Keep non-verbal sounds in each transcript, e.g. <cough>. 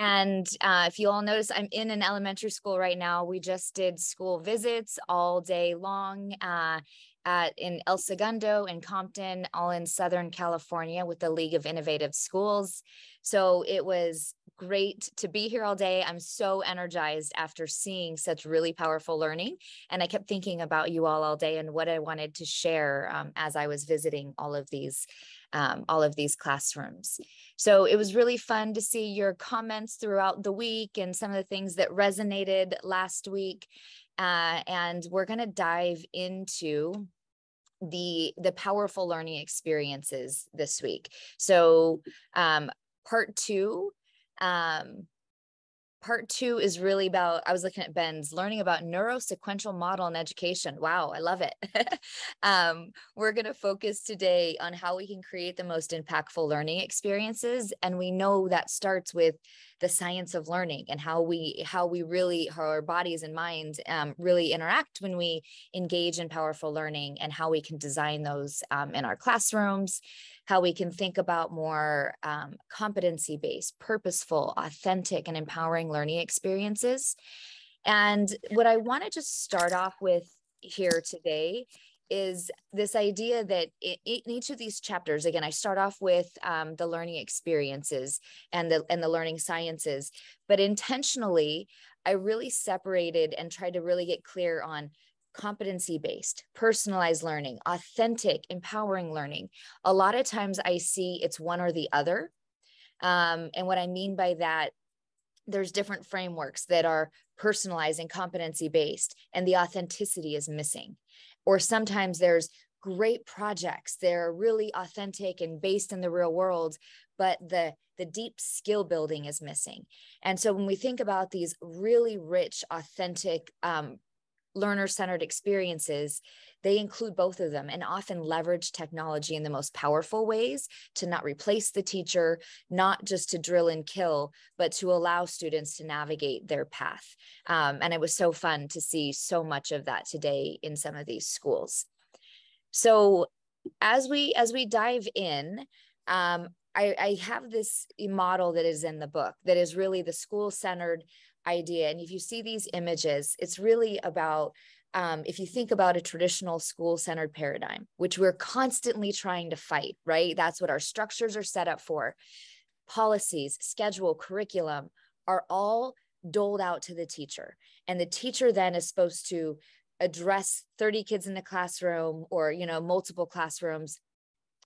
And uh, if you all notice, I'm in an elementary school right now. We just did school visits all day long. Uh, at in El Segundo in Compton, all in Southern California with the League of Innovative Schools. So it was great to be here all day. I'm so energized after seeing such really powerful learning. And I kept thinking about you all all day and what I wanted to share um, as I was visiting all of these. Um, all of these classrooms. So it was really fun to see your comments throughout the week and some of the things that resonated last week. Uh, and we're going to dive into the the powerful learning experiences this week. So um, part two um, part two is really about i was looking at ben's learning about neurosequential model in education. Wow i love it. <laughs> Um, we're going to focus today on how we can create the most impactful learning experiences and we know that starts with the science of learning and how we how we really how our bodies and minds um, really interact when we engage in powerful learning and how we can design those um, in our classrooms how we can think about more um, competency based, purposeful, authentic, and empowering learning experiences. And what I want to just start off with here today is this idea that in each of these chapters again i start off with um, the learning experiences and the and the learning sciences but intentionally i really separated and tried to really get clear on competency based, personalized learning, authentic, empowering learning. A lot of times I see it's one or the other. Um, and what I mean by that, there's different frameworks that are personalized and competency based, and the authenticity is missing. Or sometimes there's great projects, they're really authentic and based in the real world, but the the deep skill building is missing. And so when we think about these really rich, authentic um, learner centered experiences, they include both of them and often leverage technology in the most powerful ways to not replace the teacher, not just to drill and kill, but to allow students to navigate their path. Um, and it was so fun to see so much of that today in some of these schools. So as we as we dive in, um, I, I have this model that is in the book that is really the school centered idea. And if you see these images, it's really about um, if you think about a traditional school centered paradigm, which we're constantly trying to fight, right? That's what our structures are set up for. Policies, schedule, curriculum are all doled out to the teacher. And the teacher then is supposed to address 30 kids in the classroom or, you know, multiple classrooms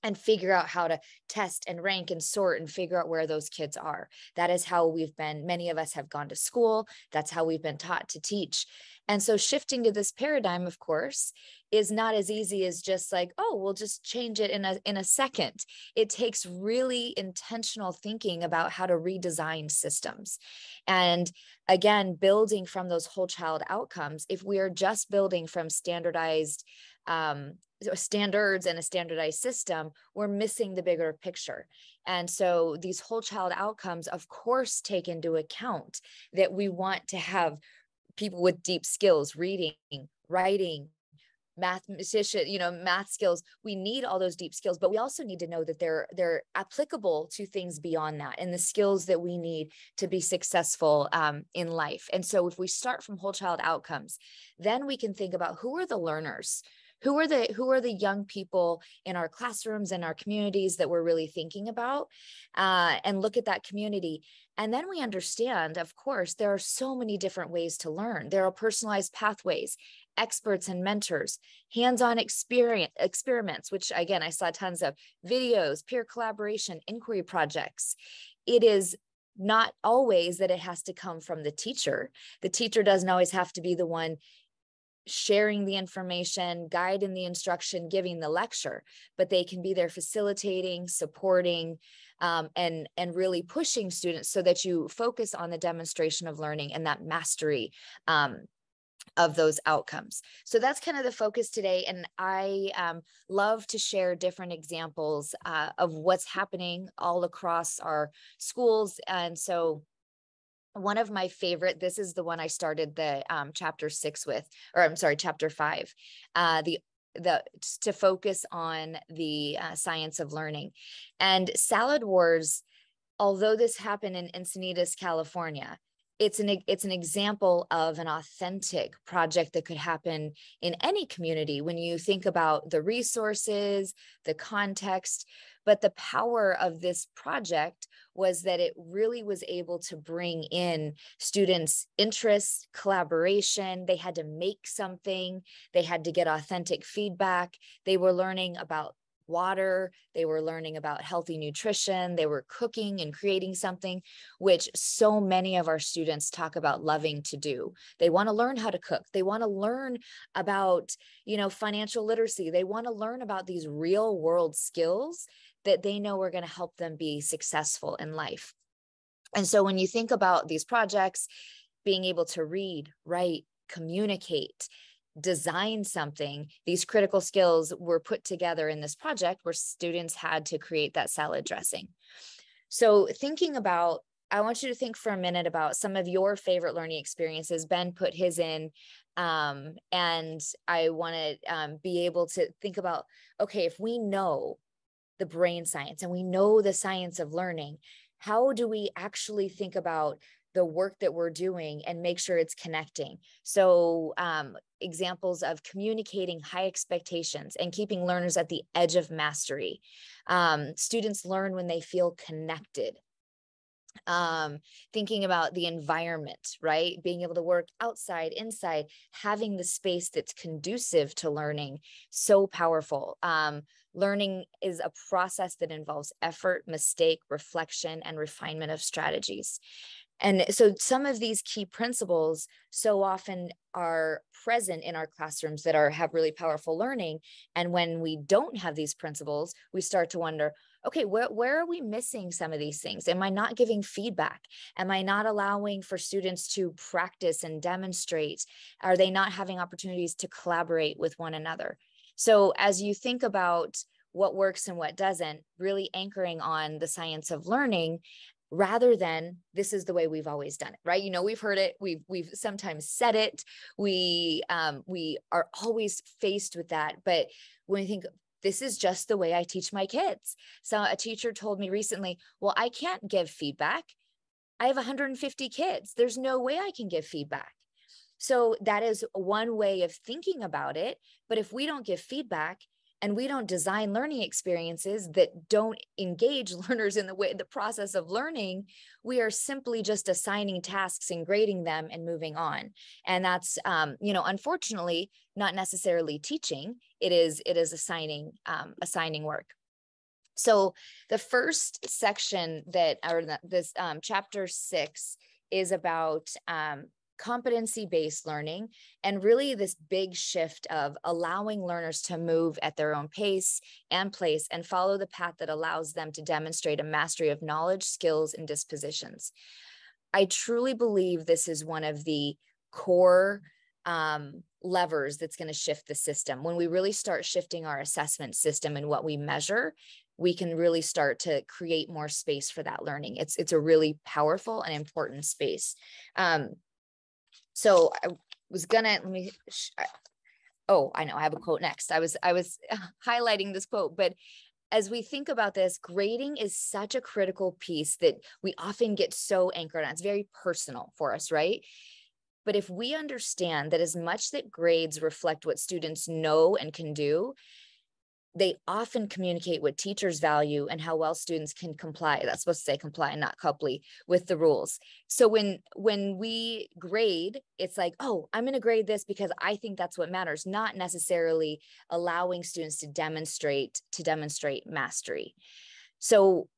and figure out how to test and rank and sort and figure out where those kids are. That is how we've been, many of us have gone to school. That's how we've been taught to teach. And so shifting to this paradigm, of course, is not as easy as just like, oh, we'll just change it in a in a second. It takes really intentional thinking about how to redesign systems. And again, building from those whole child outcomes, if we are just building from standardized um, standards and a standardized system, we're missing the bigger picture. And so these whole child outcomes, of course, take into account that we want to have people with deep skills, reading, writing, mathematician you know math skills we need all those deep skills but we also need to know that they're they're applicable to things beyond that and the skills that we need to be successful um, in life and so if we start from whole child outcomes then we can think about who are the learners who are the who are the young people in our classrooms and our communities that we're really thinking about uh, and look at that community. And then we understand of course there are so many different ways to learn. There are personalized pathways experts and mentors hands-on experience experiments which again i saw tons of videos peer collaboration inquiry projects. It is not always that it has to come from the teacher. The teacher doesn't always have to be the one sharing the information, guiding the instruction, giving the lecture, but they can be there facilitating, supporting, um, and and really pushing students so that you focus on the demonstration of learning and that mastery um, of those outcomes. So that's kind of the focus today. And I um, love to share different examples uh, of what's happening all across our schools. And so one of my favorite this is the one i started the um, chapter six with or i'm sorry chapter five uh, the the to focus on the uh, science of learning. And salad wars although this happened in Encinitas, California, it's an it's an example of an authentic project that could happen in any community when you think about the resources the context. But the power of this project was that it really was able to bring in students interests collaboration. They had to make something. They had to get authentic feedback. They were learning about water, they were learning about healthy nutrition, they were cooking and creating something, which so many of our students talk about loving to do. They want to learn how to cook, they want to learn about, you know, financial literacy, they want to learn about these real world skills that they know are going to help them be successful in life. And so when you think about these projects, being able to read, write, communicate, design something, these critical skills were put together in this project where students had to create that salad dressing. So, thinking about, I want you to think for a minute about some of your favorite learning experiences. Ben put his in, um, and I want to um, be able to think about okay, if we know the brain science and we know the science of learning, how do we actually think about the work that we're doing and make sure it's connecting. So, um, examples of communicating high expectations and keeping learners at the edge of mastery. Um, students learn when they feel connected. Um, thinking about the environment, right? Being able to work outside, inside, having the space that's conducive to learning, so powerful. Um, learning is a process that involves effort, mistake, reflection, and refinement of strategies. And so some of these key principles so often are present in our classrooms that are have really powerful learning. And when we don't have these principles, we start to wonder, okay, where, where are we missing some of these things? Am I not giving feedback? Am I not allowing for students to practice and demonstrate? Are they not having opportunities to collaborate with one another? So as you think about what works and what doesn't, really anchoring on the science of learning, rather than this is the way we've always done it right? You know we've heard it we've we've sometimes said it. We um we are always faced with that. But when we think this is just the way i teach my kids. So a teacher told me recently well i can't give feedback. I have 150 kids. There's no way i can give feedback. So that is one way of thinking about it. But if we don't give feedback and we don't design learning experiences that don't engage <laughs> learners in the way the process of learning we are simply just assigning tasks and grading them and moving on. And that's um, you know unfortunately not necessarily teaching it is it is assigning um, assigning work. So the first section that or this um, chapter six is about um, competency based learning and really this big shift of allowing learners to move at their own pace and place and follow the path that allows them to demonstrate a mastery of knowledge, skills, and dispositions. I truly believe this is one of the core um, levers that's going to shift the system. When we really start shifting our assessment system and what we measure, we can really start to create more space for that learning. It's it's a really powerful and important space. Um, so I was gonna let me. oh, I know. I have a quote next. I was I was <laughs> highlighting this quote, but as we think about this, grading is such a critical piece that we often get so anchored on. It's very personal for us, right? But if we understand that as much that grades reflect what students know and can do, they often communicate what teachers value and how well students can comply that's supposed to say comply not couply with the rules. So when when we grade it's like oh i'm going to grade this because i think that's what matters not necessarily allowing students to demonstrate to demonstrate mastery. So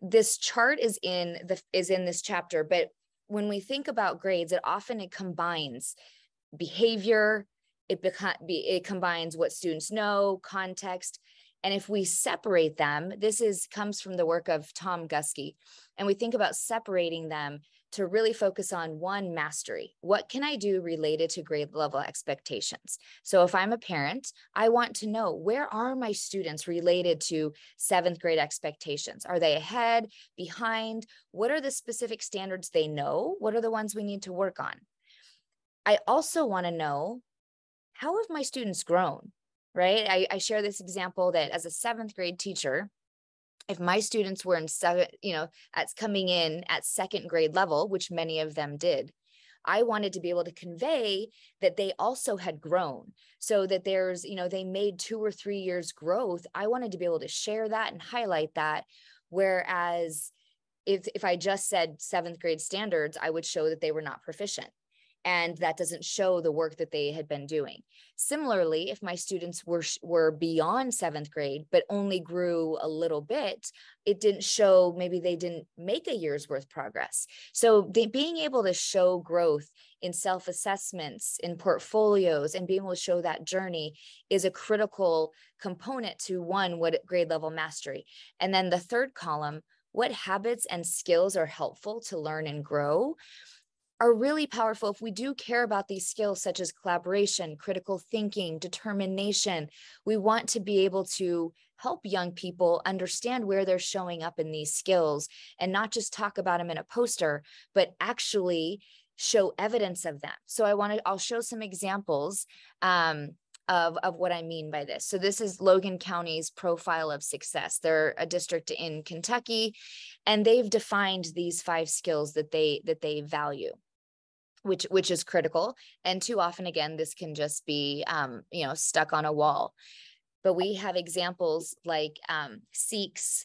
this chart is in the is in this chapter but when we think about grades it often it combines behavior it, it combines what students know, context, and if we separate them, this is comes from the work of Tom Guskey, and we think about separating them to really focus on one mastery. What can I do related to grade level expectations? So if I'm a parent, I want to know where are my students related to seventh grade expectations? Are they ahead, behind? What are the specific standards they know? What are the ones we need to work on? I also want to know how have my students grown? Right. I, I share this example that as a seventh grade teacher, if my students were in seven, you know, at coming in at second grade level, which many of them did, I wanted to be able to convey that they also had grown so that there's, you know, they made two or three years growth. I wanted to be able to share that and highlight that. Whereas if, if I just said seventh grade standards, I would show that they were not proficient and that doesn't show the work that they had been doing. Similarly, if my students were were beyond 7th grade but only grew a little bit, it didn't show maybe they didn't make a year's worth progress. So they, being able to show growth in self-assessments, in portfolios and being able to show that journey is a critical component to one what grade level mastery. And then the third column, what habits and skills are helpful to learn and grow? Are really powerful if we do care about these skills such as collaboration, critical thinking, determination. We want to be able to help young people understand where they're showing up in these skills and not just talk about them in a poster, but actually show evidence of them. So I want to, I'll show some examples um, of, of what I mean by this. So this is Logan County's profile of success. They're a district in Kentucky, and they've defined these five skills that they that they value which which is critical. And too often again this can just be um, you know stuck on a wall. But we have examples like um, SEEQS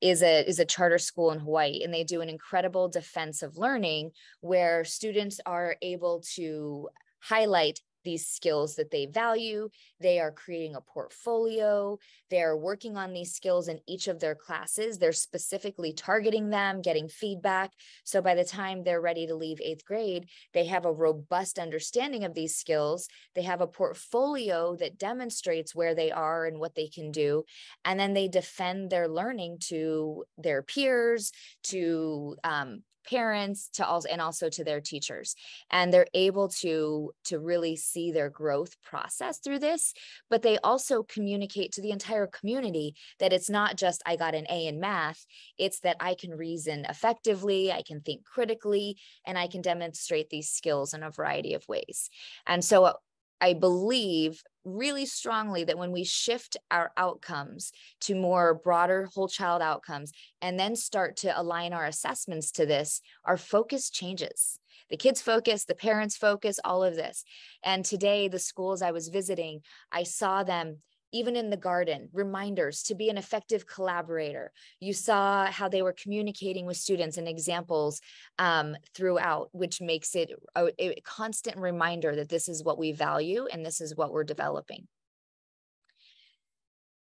is a is a charter school in Hawaii and they do an incredible defense of learning where students are able to highlight these skills that they value. They are creating a portfolio. They're working on these skills in each of their classes. They're specifically targeting them, getting feedback. So by the time they're ready to leave eighth grade, they have a robust understanding of these skills. They have a portfolio that demonstrates where they are and what they can do. And then they defend their learning to their peers, to um, parents to also and also to their teachers and they're able to to really see their growth process through this but they also communicate to the entire community that it's not just i got an a in math it's that i can reason effectively i can think critically and i can demonstrate these skills in a variety of ways. And so I believe really strongly that when we shift our outcomes to more broader whole child outcomes and then start to align our assessments to this, our focus changes. The kids focus, the parents focus, all of this. And today, the schools I was visiting, I saw them even in the garden, reminders to be an effective collaborator. You saw how they were communicating with students and examples um, throughout, which makes it a, a constant reminder that this is what we value and this is what we're developing.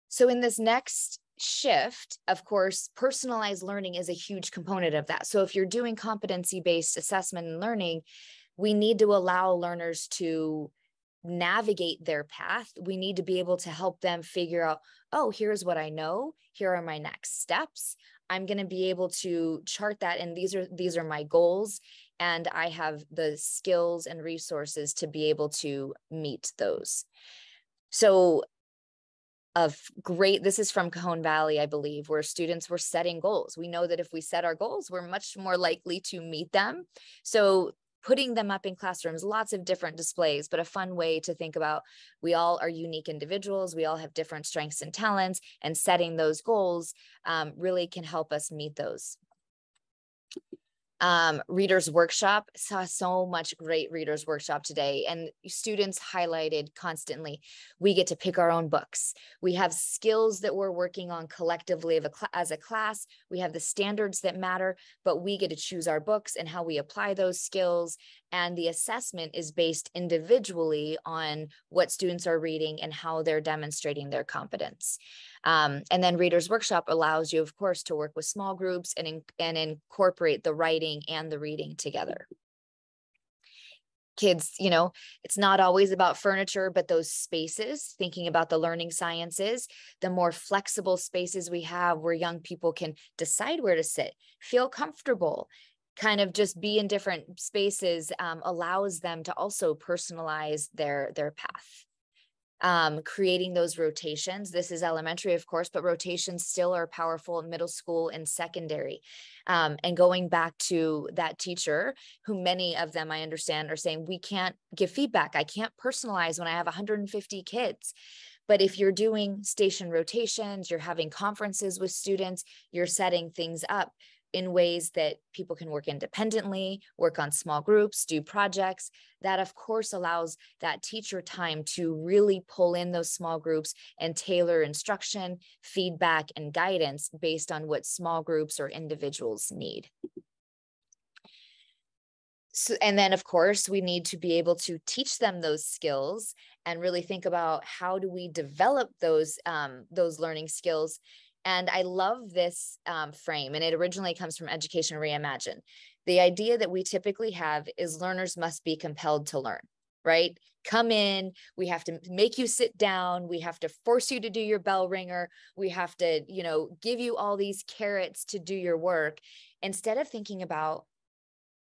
So in this next shift, of course, personalized learning is a huge component of that. So if you're doing competency-based assessment and learning, we need to allow learners to navigate their path, we need to be able to help them figure out, oh, here's what I know, here are my next steps. I'm going to be able to chart that and these are these are my goals and I have the skills and resources to be able to meet those. So of great this is from cajon valley i believe where students were setting goals we know that if we set our goals we're much more likely to meet them so putting them up in classrooms, lots of different displays, but a fun way to think about we all are unique individuals, we all have different strengths and talents, and setting those goals um, really can help us meet those um, readers workshop saw so much great readers workshop today and students highlighted constantly we get to pick our own books. We have skills that we're working on collectively a as a class. We have the standards that matter but we get to choose our books and how we apply those skills and the assessment is based individually on what students are reading and how they're demonstrating their competence um, and then Readers Workshop allows you, of course, to work with small groups and, in, and incorporate the writing and the reading together. Kids, you know, it's not always about furniture, but those spaces, thinking about the learning sciences, the more flexible spaces we have where young people can decide where to sit, feel comfortable, kind of just be in different spaces um, allows them to also personalize their their path um, creating those rotations. This is elementary, of course, but rotations still are powerful in middle school and secondary. Um, and going back to that teacher, who many of them I understand are saying, we can't give feedback. I can't personalize when I have 150 kids But if you're doing station rotations, you're having conferences with students, you're setting things up in ways that people can work independently, work on small groups, do projects. That, of course, allows that teacher time to really pull in those small groups and tailor instruction, feedback, and guidance based on what small groups or individuals need. So, and then, of course, we need to be able to teach them those skills and really think about how do we develop those um, those learning skills and I love this um, frame, and it originally comes from Education Reimagined. The idea that we typically have is learners must be compelled to learn, right? Come in, we have to make you sit down, we have to force you to do your bell ringer, we have to, you know, give you all these carrots to do your work instead of thinking about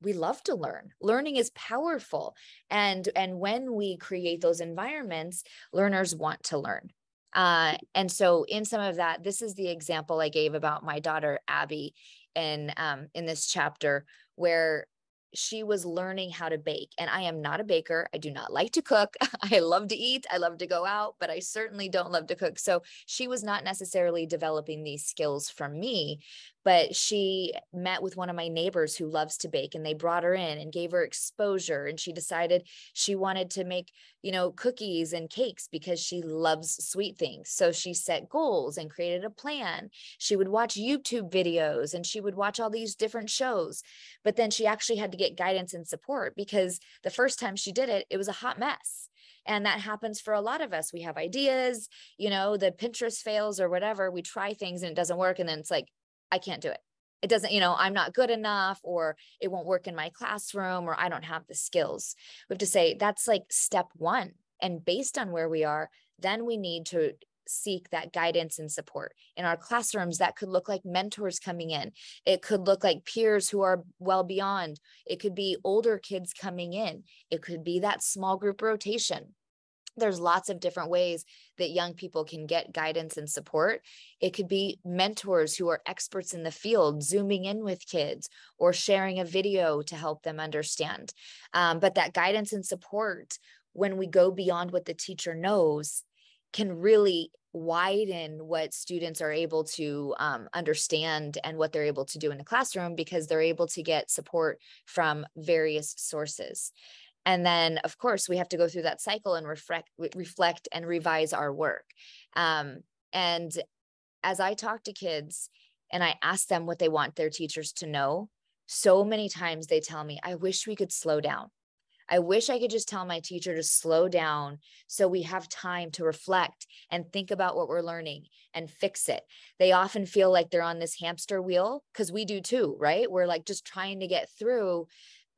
we love to learn learning is powerful and and when we create those environments learners want to learn uh, and so in some of that, this is the example I gave about my daughter Abby in um, in this chapter where she was learning how to bake. And I am not a baker. I do not like to cook. <laughs> I love to eat. I love to go out, but I certainly don't love to cook. So she was not necessarily developing these skills from me, but she met with one of my neighbors who loves to bake and they brought her in and gave her exposure and she decided she wanted to make you know cookies and cakes because she loves sweet things. So she set goals and created a plan. She would watch youtube videos and she would watch all these different shows but then she actually had to get guidance and support because the first time she did it it was a hot mess. And that happens for a lot of us. We have ideas you know the pinterest fails or whatever we try things and it doesn't work and then it's like I can't do it. It doesn't, you know, I'm not good enough, or it won't work in my classroom, or I don't have the skills. We have to say that's like step one. And based on where we are, then we need to seek that guidance and support. In our classrooms, that could look like mentors coming in. It could look like peers who are well beyond. It could be older kids coming in. It could be that small group rotation there's lots of different ways that young people can get guidance and support. It could be mentors who are experts in the field, zooming in with kids or sharing a video to help them understand. Um, but that guidance and support, when we go beyond what the teacher knows, can really widen what students are able to um, understand and what they're able to do in the classroom because they're able to get support from various sources and then of course we have to go through that cycle and reflect reflect and revise our work um, and as i talk to kids and i ask them what they want their teachers to know so many times they tell me i wish we could slow down I wish I could just tell my teacher to slow down so we have time to reflect and think about what we're learning and fix it. They often feel like they're on this hamster wheel because we do too, right? We're like just trying to get through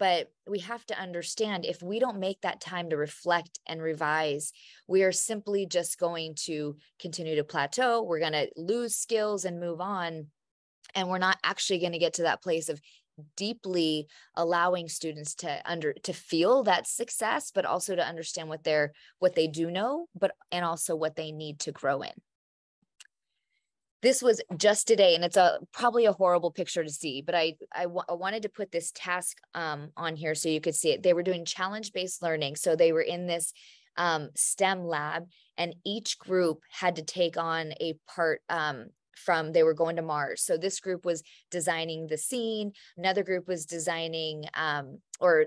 but we have to understand if we don't make that time to reflect and revise, we are simply just going to continue to plateau. We're going to lose skills and move on. And we're not actually going to get to that place of deeply allowing students to under to feel that success but also to understand what they're what they do know but and also what they need to grow in this was just today and it's a probably a horrible picture to see but I, I, w- I wanted to put this task um, on here so you could see it. They were doing challenge based learning so they were in this um, stem lab and each group had to take on a part um, from they were going to mars. So this group was designing the scene another group was designing um, or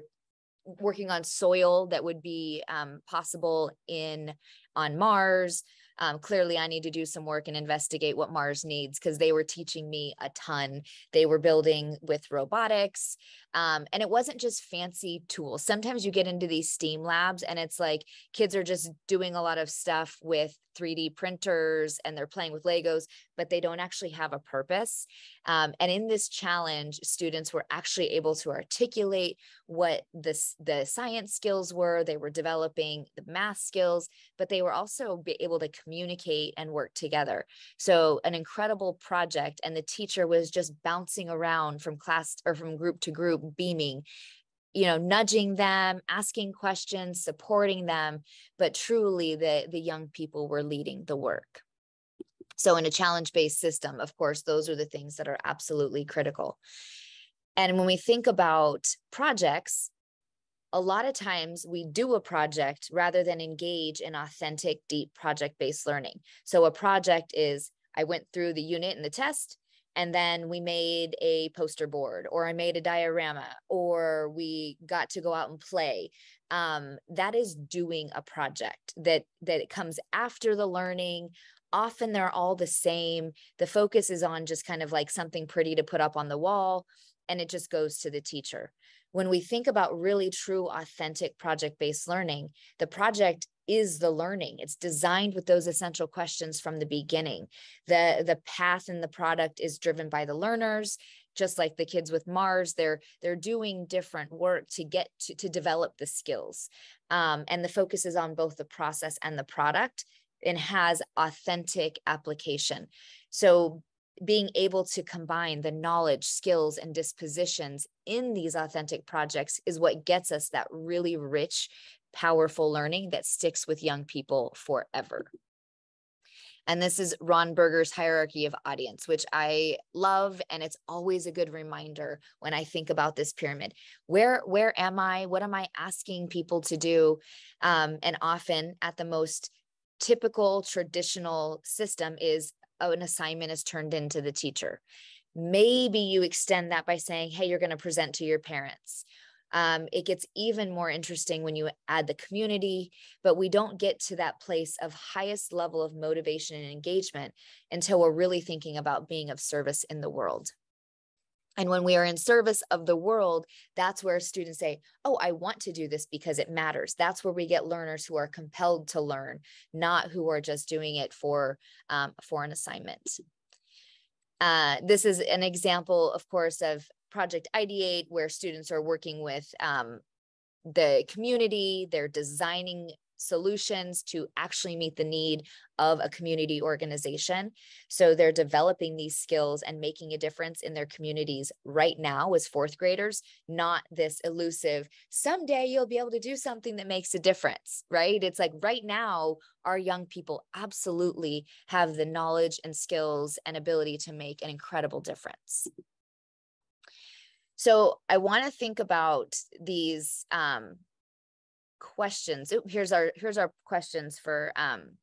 working on soil that would be um, possible in on mars um, clearly I need to do some work and investigate what Mars needs because they were teaching me a ton. They were building with robotics. Um, and it wasn't just fancy tools. Sometimes you get into these STEAM labs and it's like kids are just doing a lot of stuff with 3D printers and they're playing with Legos, but they don't actually have a purpose. Um, and in this challenge, students were actually able to articulate what this, the science skills were. They were developing the math skills, but they were also able to communicate and work together. So an incredible project. And the teacher was just bouncing around from class or from group to group, beaming you know nudging them asking questions supporting them. But truly the the young people were leading the work. So in a challenge based system of course those are the things that are absolutely critical. And when we think about projects a lot of times we do a project rather than engage in authentic, deep project based learning. So a project is I went through the unit and the test, and then we made a poster board, or I made a diorama, or we got to go out and play. Um, that is doing a project that that comes after the learning. Often they're all the same. The focus is on just kind of like something pretty to put up on the wall and it just goes to the teacher. When we think about really true, authentic project based learning, the project is the learning. It's designed with those essential questions from the beginning. The, the path and the product is driven by the learners just like the kids with mars they're they're doing different work to get to, to develop the skills um, and the focus is on both the process and the product and has authentic application so being able to combine the knowledge, skills, and dispositions in these authentic projects is what gets us that really rich, powerful learning that sticks with young people forever. And this is Ron Berger's hierarchy of audience, which I love. And it's always a good reminder when I think about this pyramid. Where, where am I? What am I asking people to do? Um, and often at the most typical traditional system is an assignment is turned into the teacher. Maybe you extend that by saying, hey, you're going to present to your parents. Um, it gets even more interesting when you add the community, but we don't get to that place of highest level of motivation and engagement until we're really thinking about being of service in the world. And when we are in service of the world, that's where students say, Oh, I want to do this because it matters. That's where we get learners who are compelled to learn, not who are just doing it for, um, for an assignment. Uh, this is an example, of course, of Project Ideate, where students are working with um, the community, they're designing solutions to actually meet the need of a community organization. So they're developing these skills and making a difference in their communities right now as fourth graders, not this elusive, someday you'll be able to do something that makes a difference, right? It's like right now, our young people absolutely have the knowledge and skills and ability to make an incredible difference. So I want to think about these um, questions. Ooh, here's our here's our questions for um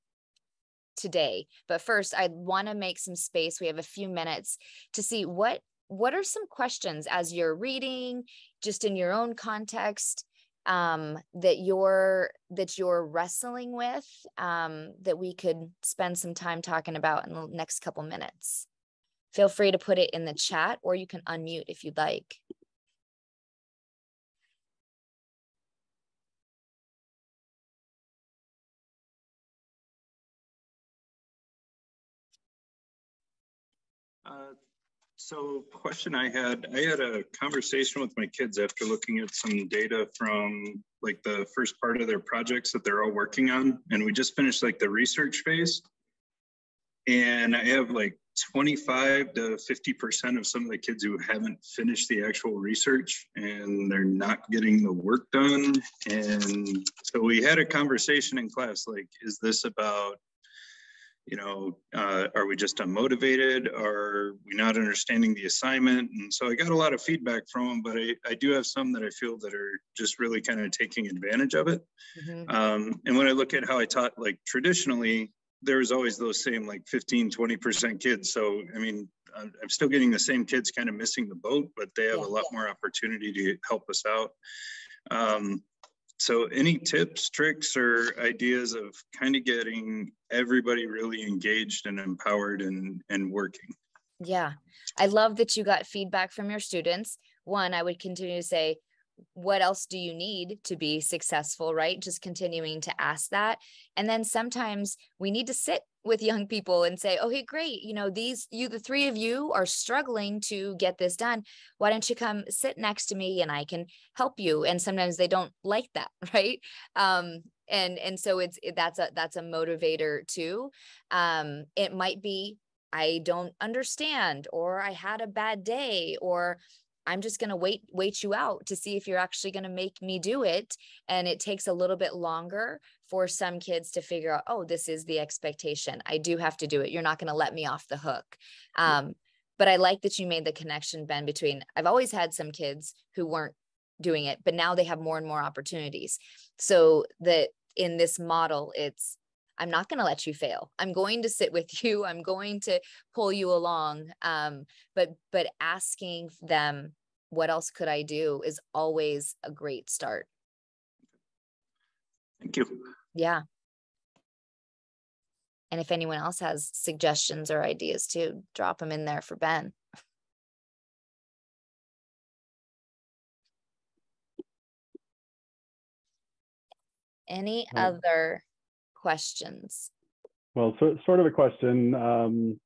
today. But first, I want to make some space. We have a few minutes to see what what are some questions as you're reading, just in your own context, um, that you're that you're wrestling with um, that we could spend some time talking about in the next couple minutes. Feel free to put it in the chat, or you can unmute if you'd like. Uh, so question I had, I had a conversation with my kids after looking at some data from like the first part of their projects that they're all working on. And we just finished like the research phase. And I have like 25 to 50% of some of the kids who haven't finished the actual research and they're not getting the work done. And so we had a conversation in class like, is this about you know, uh, are we just unmotivated? Are we not understanding the assignment? And so I got a lot of feedback from them, but I, I do have some that I feel that are just really kind of taking advantage of it. Mm-hmm. Um, and when I look at how I taught, like traditionally, there was always those same like 15, 20% kids. So, I mean, I'm still getting the same kids kind of missing the boat, but they have yeah, a lot more opportunity to help us out. Um, so, any tips, tricks, or ideas of kind of getting everybody really engaged and empowered and, and working? Yeah, I love that you got feedback from your students. One, I would continue to say, what else do you need to be successful, right? Just continuing to ask that. And then sometimes we need to sit with young people and say, okay, great. You know, these, you, the three of you are struggling to get this done. Why don't you come sit next to me and I can help you? And sometimes they don't like that, <laughs> right? Um, and and so it's that's a that's a motivator too um it might be i don't understand or i had a bad day or I'm just going to wait wait you out to see if you're actually going to make me do it. And it takes a little bit longer for some kids to figure out oh this is the expectation. I do have to do it. You're not going to let me off the hook. Um, but I like that you made the connection Ben between I've always had some kids who weren't doing it, but now they have more and more opportunities. So that in this model, it's I'm not going to let you fail. I'm going to sit with <laughs> you. I'm going to pull you along. Um, but but asking them what else could I do is always a great start. Thank you. Yeah. And if anyone else has suggestions or ideas too, drop them in there for Ben. Any other questions? Well, so, sort of a question, um,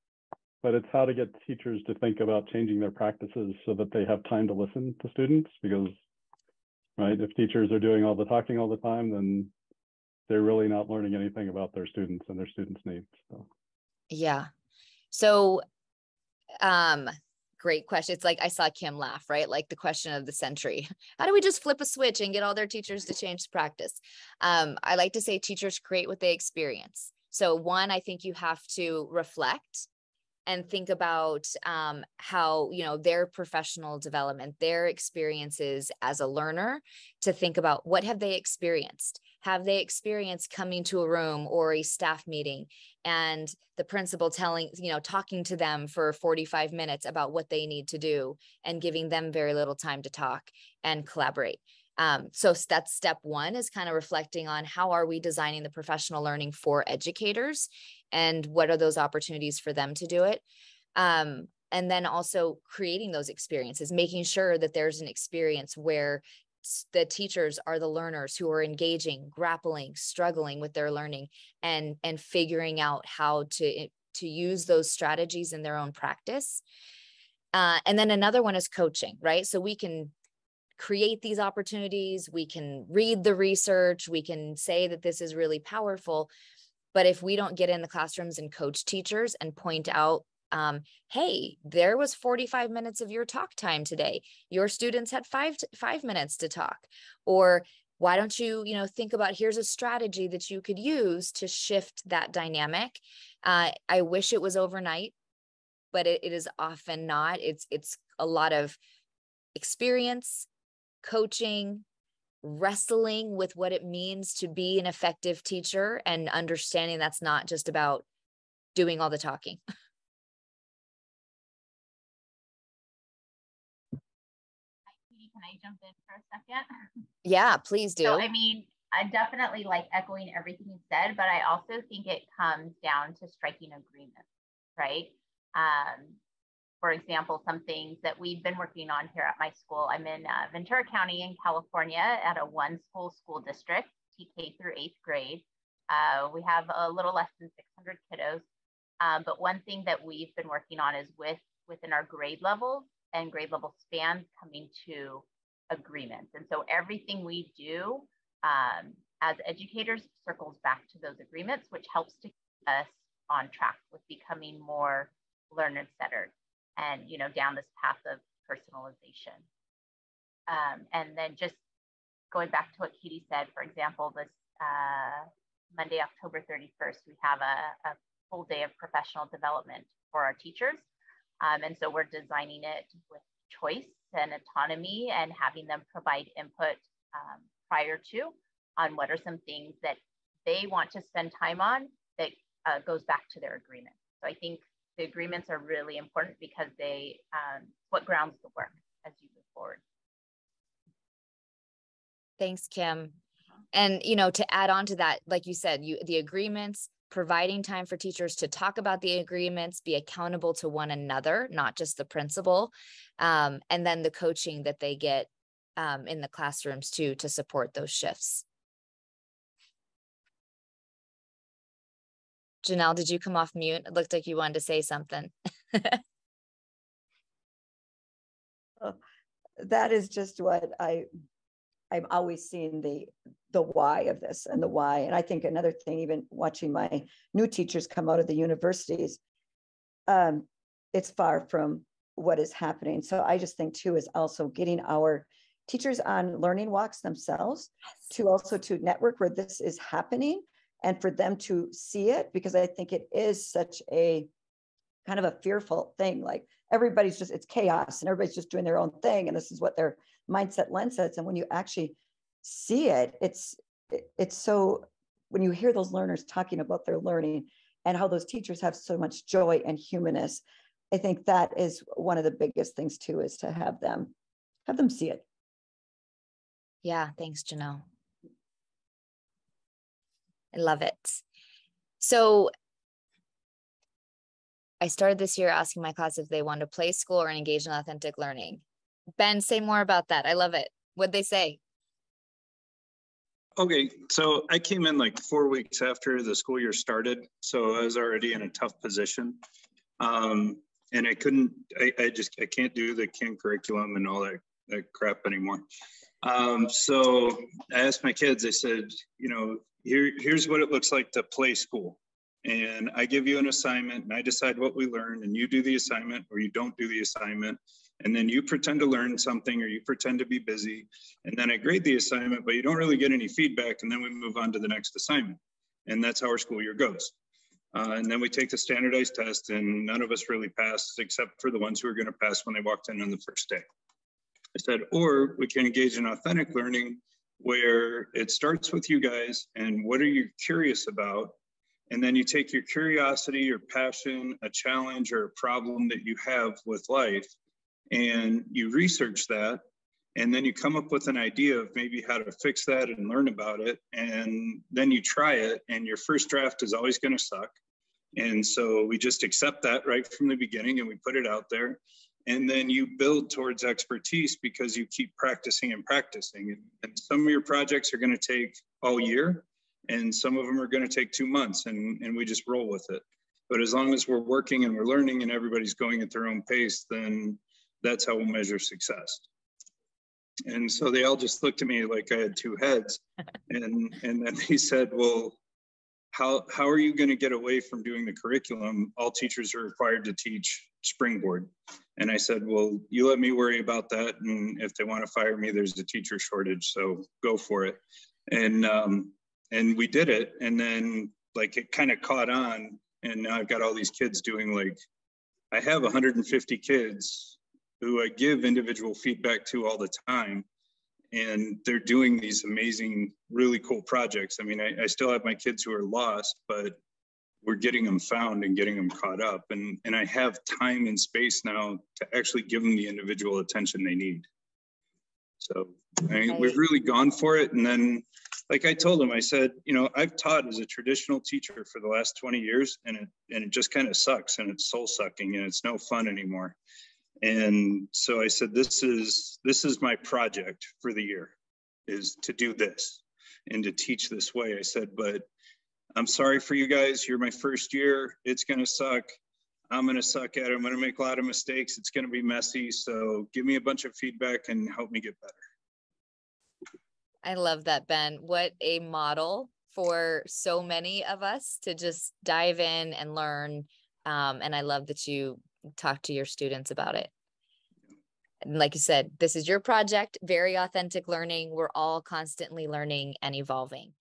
but it's how to get teachers to think about changing their practices so that they have time to listen to students because, right, if teachers are doing all the talking all the time, then they're really not learning anything about their students and their students' needs. So. Yeah. So, um, great question. It's like I saw Kim laugh, right? Like the question of the century. <laughs> How do we just flip a switch and get all their teachers to change practice? Um, I like to say teachers create what they experience. So, one, I think you have to reflect and think about um, how you know their professional development their experiences as a learner to think about what have they experienced have they experienced coming to a room or a staff meeting? And the principal telling you know talking to them for 45 minutes about what they need to do and giving them very little time to talk and collaborate. Um, so that's step one is kind of reflecting on how are we designing the professional learning for educators and what are those opportunities for them to do it? Um, and then also creating those experiences making sure that there's an experience where the teachers are the learners who are engaging grappling struggling with their learning and and figuring out how to to use those strategies in their own practice. Uh, and then another one is coaching right? So we can create these opportunities we can read the research we can say that this is really powerful but if we don't get in the classrooms and coach teachers and point out um, hey there was 45 minutes of your talk time today. Your students had five five minutes to talk. Or why don't you you know think about here's a strategy that you could use to shift that dynamic. Uh, i wish it was overnight but it, it is often not. It's it's a lot of experience coaching wrestling with what it means to be an effective teacher and understanding that's not just about doing all the talking <laughs> jump in for a second? Yeah, please do. So, I mean, I definitely like echoing everything you said, but I also think it comes down to striking agreements, right? Um, for example, some things that we've been working on here at my school. I'm in uh, Ventura County in California at a one school school district, TK through eighth grade. Uh, we have a little less than 600 kiddos. Um, but one thing that we've been working on is with within our grade levels and grade level spans coming to agreements. And so everything we do um, as educators circles back to those agreements, which helps to keep us on track with becoming more learner centered and you know down this path of personalization. Um, and then just going back to what Katie said, for example, this uh, Monday, October 31st, we have a, a full day of professional development for our teachers. Um, and so we're designing it with choice and autonomy and having them provide input um, prior to on what are some things that they want to spend time on that uh, goes back to their agreement. So I think the agreements are really important because they um, what grounds the work as you move forward. Thanks, Kim. And you know, to add on to that, like you said, you the agreements providing time for teachers to talk about the agreements, be accountable to one another, not just the principal, um, and then the coaching that they get um, in the classrooms too to support those shifts. Janelle, did you come off mute? It looked like you wanted to say something. <laughs> oh, that is just what I I'm always seeing the the why of this and the why. And I think another thing, even watching my new teachers come out of the universities, um, it's far from what is happening. So I just think too is also getting our teachers on learning walks themselves yes. to also to network where this is happening and for them to see it because I think it is such a kind of a fearful thing. Like everybody's just, it's chaos and everybody's just doing their own thing. And this is what their mindset lens sets. And when you actually see it, it's, it's so, when you hear those learners talking about their learning and how those teachers have so much joy and humanness, I think that is one of the biggest things too, is to have them, have them see it. Yeah, thanks, Janelle. I love it. So I started this year asking my class if they wanted to play school or engage in authentic learning. Ben, say more about that. I love it. What'd they say? Okay, so I came in like four weeks after the school year started, so I was already in a tough position. Um, and I couldn't, I, I just, I can't do the CAN curriculum and all that, that crap anymore. Um, so I asked my kids, I said, you know, here, here's what it looks like to play school and I give you an assignment and I decide what we learn and you do the assignment or you don't do the assignment. And then you pretend to learn something or you pretend to be busy. And then I grade the assignment, but you don't really get any feedback. And then we move on to the next assignment. And that's how our school year goes. Uh, and then we take the standardized test and none of us really passed except for the ones who are going to pass when they walked in on the first day. I said, or we can engage in authentic learning where it starts with you guys and what are you curious about and then you take your curiosity, your passion, a challenge, or a problem that you have with life, and you research that. And then you come up with an idea of maybe how to fix that and learn about it. And then you try it, and your first draft is always going to suck. And so we just accept that right from the beginning and we put it out there. And then you build towards expertise because you keep practicing and practicing. And some of your projects are going to take all year, and some of them are going to take two months and, and we just roll with it but as long as we're working and we're learning and everybody's going at their own pace then that's how we'll measure success. And so they all just looked at me like i had two heads. <laughs> And and then they said well how how are you going to get away from doing the curriculum? All teachers are required to teach springboard. And i said well you let me worry about that and if they want to fire me there's a teacher shortage so go for it. And um, and we did it and then like it kind of caught on and now i've got all these kids doing like i have 150 kids who i give individual feedback to all the time. And they're doing these amazing really cool projects. I mean I, I still have my kids who are lost but we're getting them found and getting them caught up. And and i have time and space now to actually give them the individual attention they need. So I mean, we've really gone for it. And then, like I told him, I said, you know, I've taught as a traditional teacher for the last 20 years, and it and it just kind of sucks, and it's soul sucking, and it's no fun anymore. And so I said, this is this is my project for the year, is to do this and to teach this way. I said, but I'm sorry for you guys. You're my first year. It's gonna suck. I'm going to suck at it. I'm going to make a lot of mistakes. It's going to be messy. So give me a bunch of feedback and help me get better. I love that, Ben. What a model for so many of us to just dive in and learn. Um, and I love that you talk to your students about it. And like you said, this is your project, very authentic learning. We're all constantly learning and evolving.